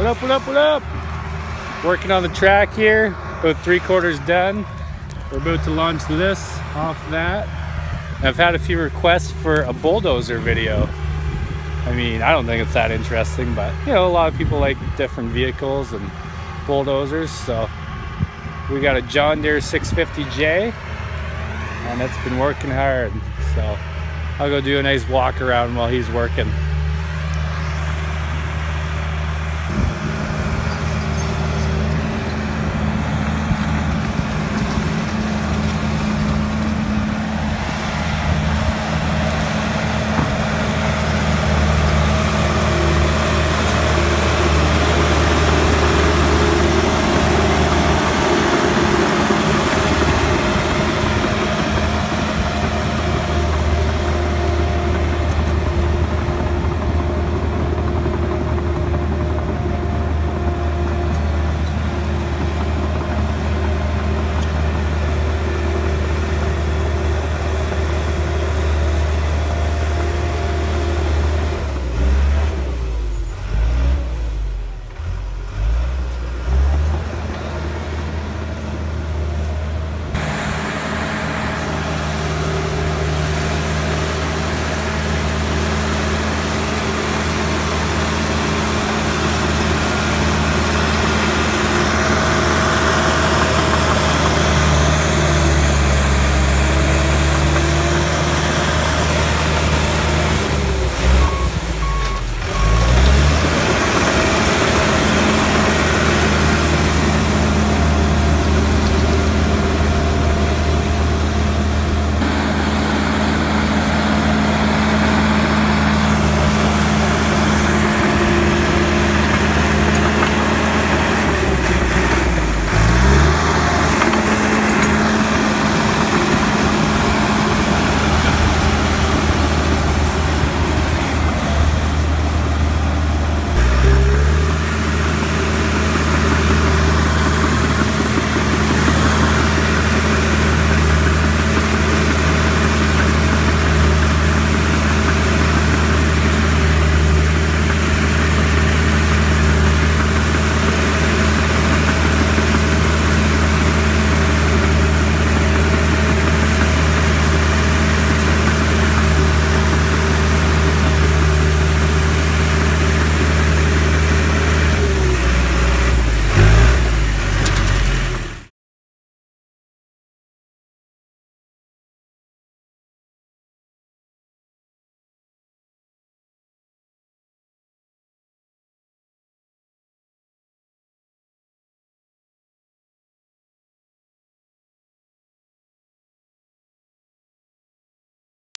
What up, what up, what up? Working on the track here, about three quarters done. We're about to launch this off that. I've had a few requests for a bulldozer video. I mean, I don't think it's that interesting, but you know, a lot of people like different vehicles and bulldozers, so we got a John Deere 650J and it's been working hard. So I'll go do a nice walk around while he's working.